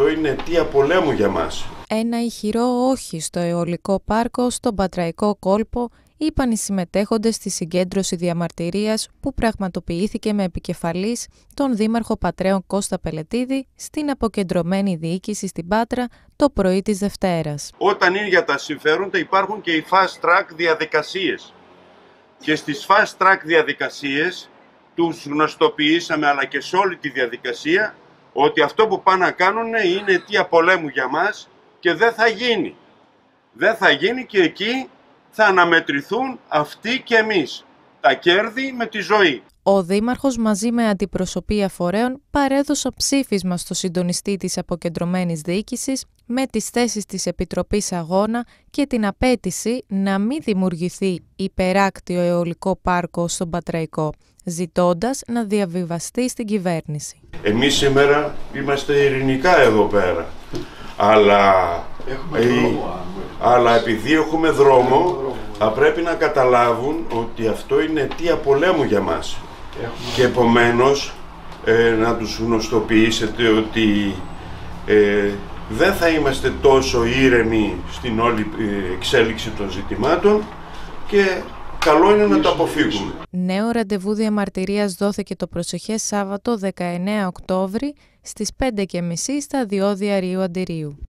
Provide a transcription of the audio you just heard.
αυτό είναι αιτία πολέμου για μας. Ένα ηχηρό όχι στο αιωλικό πάρκο στον Πατραϊκό κόλπο είπαν οι συμμετέχοντες στη συγκέντρωση διαμαρτυρίας που πραγματοποιήθηκε με επικεφαλής τον Δήμαρχο Πατρέων Κώστα Πελετίδη στην αποκεντρωμένη διοίκηση στην Πάτρα το πρωί της Δευτέρας. Όταν είναι για τα συμφέροντα υπάρχουν και οι fast track διαδικασίες. Και στις fast track διαδικασίες τους γνωστοποιήσαμε αλλά και σε όλη τη διαδικασία ότι αυτό που πάνε να κάνουν είναι αιτία πολέμου για μας και δεν θα γίνει. Δεν θα γίνει και εκεί θα αναμετρηθούν αυτοί και εμείς. Τα κέρδη με τη ζωή. Ο Δήμαρχος μαζί με αντιπροσωπεία φορέων παρέδωσε ψήφισμα στο συντονιστή της αποκεντρωμένης διοίκησης με τις θέσεις της Επιτροπής Αγώνα και την απέτηση να μην δημιουργηθεί υπεράκτιο αιωλικό πάρκο στον Πατραϊκό, ζητώντας να διαβιβαστεί στην κυβέρνηση. Εμείς σήμερα είμαστε ειρηνικά εδώ πέρα, αλλά, αλλά επειδή έχουμε δρόμο, θα πρέπει να καταλάβουν ότι αυτό είναι αιτία πολέμου για μας. Και επομένως ε, να τους γνωστοποιήσετε ότι ε, δεν θα είμαστε τόσο ήρεμοι στην όλη ε, εξέλιξη των ζητημάτων και καλό είναι να το αποφύγουμε. Νέο ραντεβού διαμαρτυρίας δόθηκε το προσεχές Σάββατο 19 Οκτώβρη στις 5.30 στα διόδια Ρίου Αντιρίου.